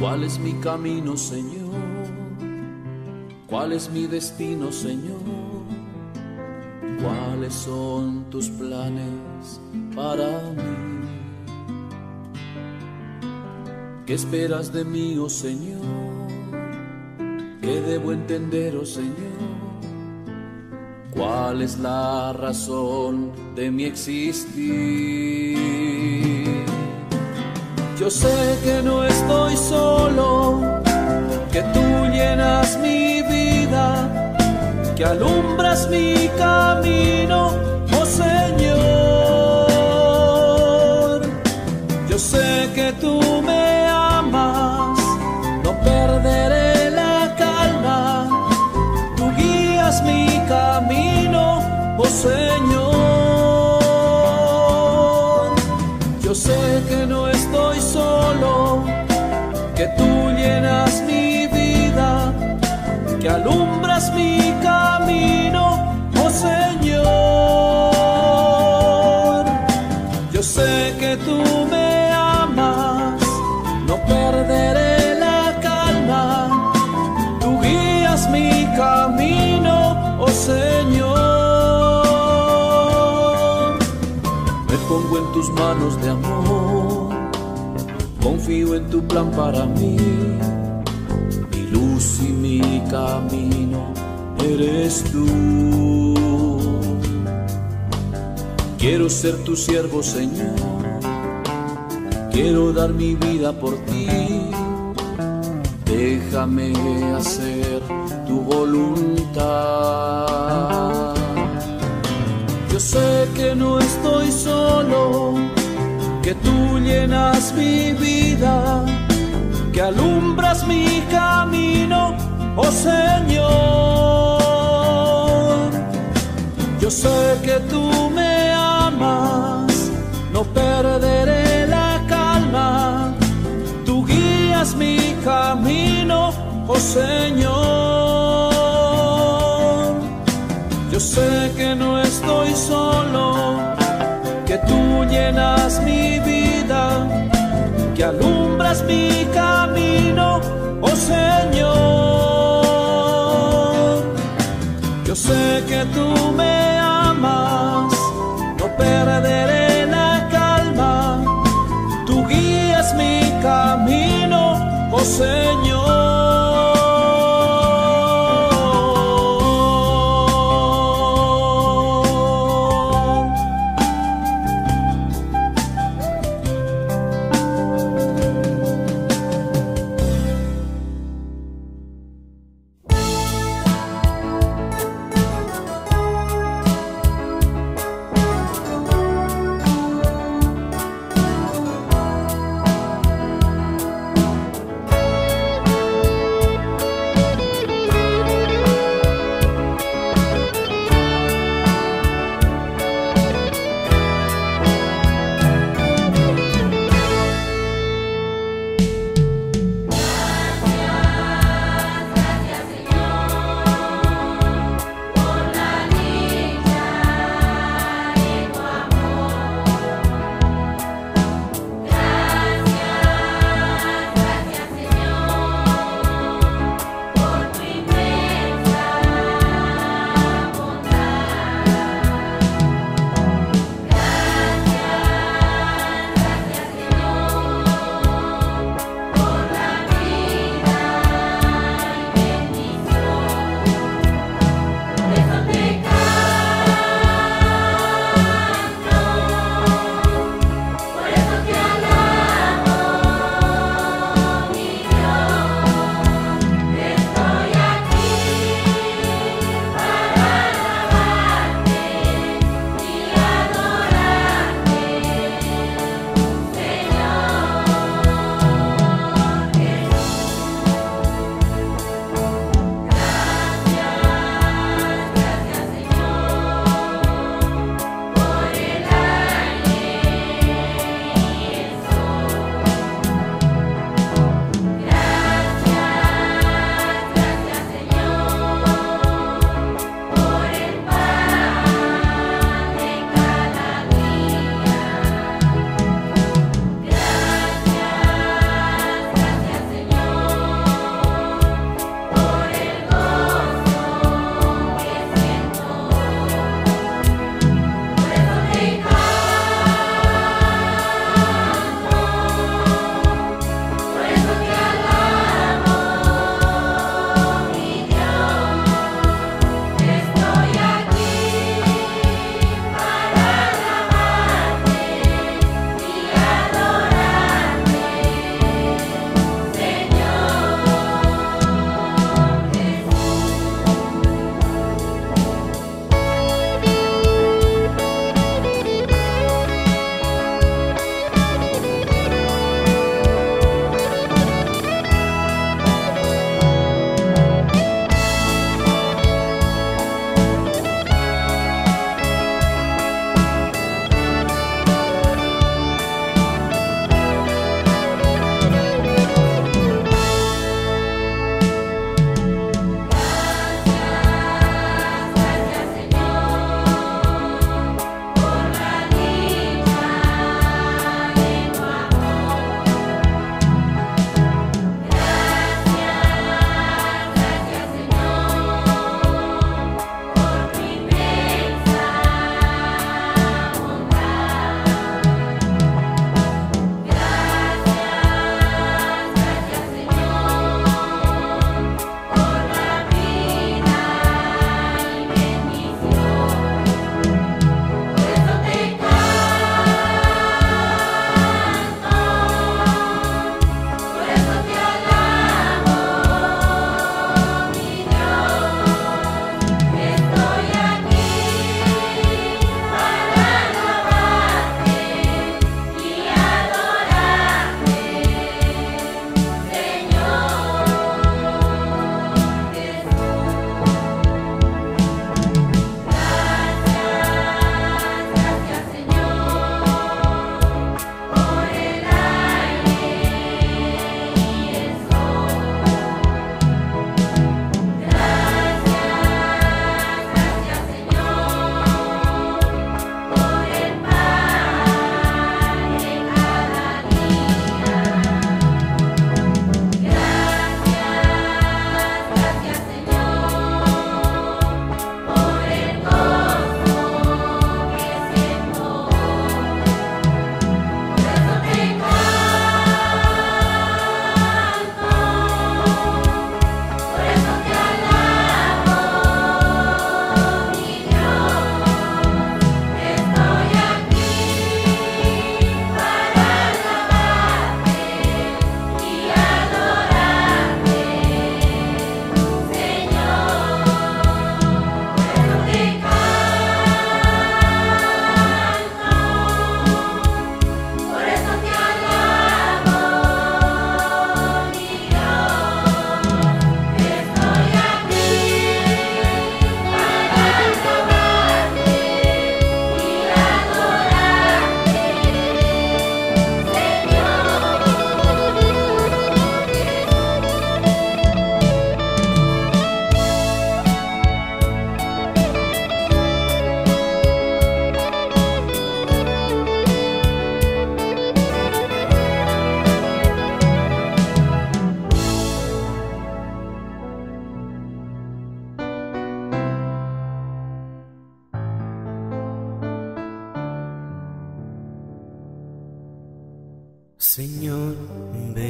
¿Cuál es mi camino, Señor? ¿Cuál es mi destino, Señor? ¿Cuáles son tus planes para mí? ¿Qué esperas de mí, oh Señor? ¿Qué debo entender, oh Señor? ¿Cuál es la razón de mi existir? Yo sé que no estoy solo, que tú llenas mi vida, que alumbras mi camino, oh Señor. Yo sé que tú me amas, no perderé la calma, tú guías mi camino, oh Señor. Yo sé que no que alumbras mi camino, oh Señor. Yo sé que tú me amas, no perderé la calma, tú guías mi camino, oh Señor. Me pongo en tus manos de amor, confío en tu plan para mí, luz y mi camino eres tú. Quiero ser tu siervo, Señor. Quiero dar mi vida por ti. Déjame hacer tu voluntad. Yo sé que no estoy solo, que tú llenas mi vida, que alumbras mi camino, oh Señor. Yo sé que tú me amas, no perderé la calma. Tú guías mi camino, oh Señor. Yo sé que no estoy solo, que tú llenas mi vida, que alumbras mi camino, sé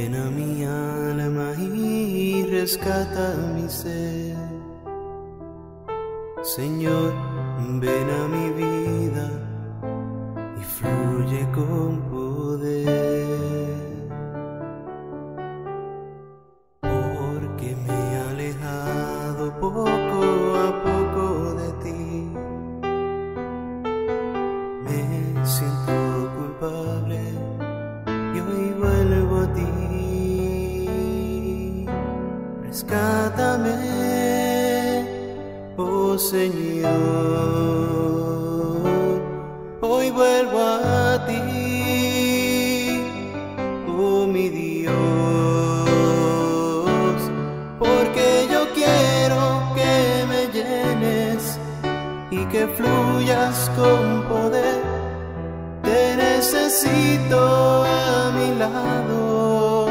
ven a mi alma y rescata mi ser. Señor, ven a mi vida y fluye con poder. Rescátame, oh Señor. Hoy vuelvo a ti, oh mi Dios, porque yo quiero que me llenes y que fluyas con poder. Te necesito a mi lado,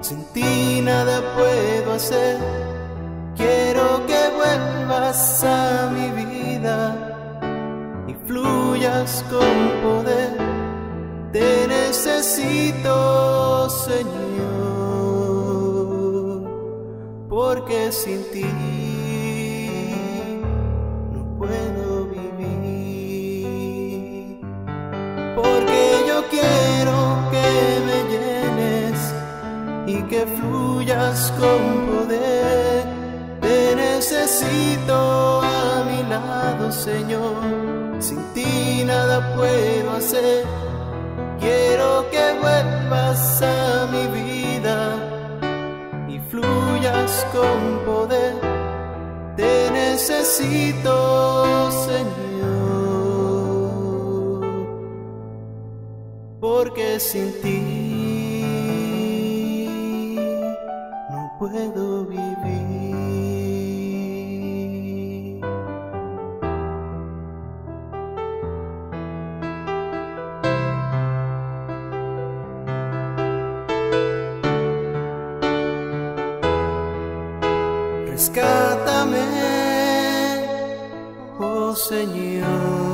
sin ti nada puedo Quiero que vuelvas a mi vida y fluyas con poder. Te necesito, Señor, porque sin ti no puedo vivir. Porque yo quiero que me llenes y que fluyas con poder. Te necesito a mi lado, Señor. Sin ti nada puedo hacer. Quiero que vuelvas a mi vida y fluyas con poder. Te necesito, Señor, porque sin ti puedo vivir. Rescátame, oh Señor.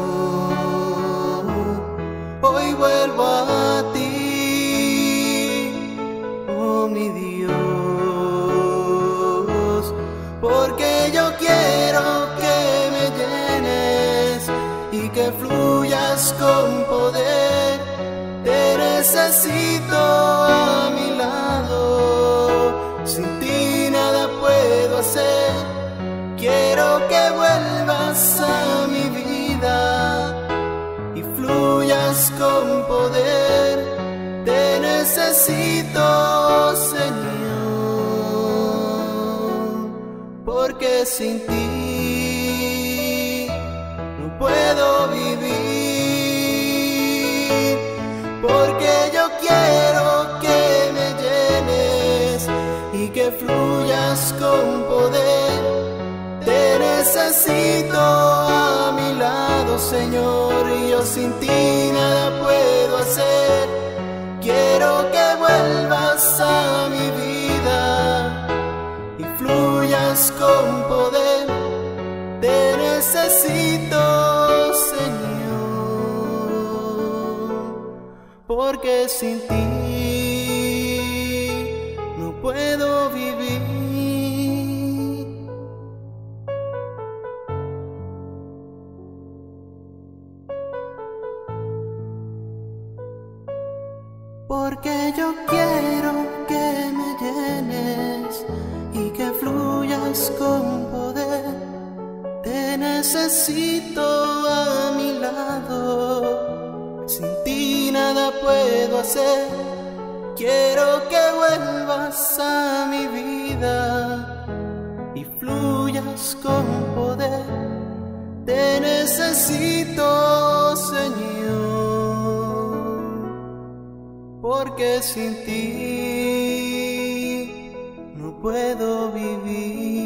Te necesito a mi lado, sin ti nada puedo hacer. Quiero que vuelvas a mi vida y fluyas con poder. Te necesito, Señor, porque sin ti fluyas con poder. Te necesito a mi lado, Señor, y yo sin ti nada puedo hacer. Quiero que vuelvas a mi vida y fluyas con poder. Te necesito, Señor, porque sin ti no puedo Yo quiero que me llenes y que fluyas con poder. Te necesito a mi lado. Sin ti nada puedo hacer. Quiero que vuelvas a mi vida y fluyas con poder. Te necesito, porque sin ti no puedo vivir.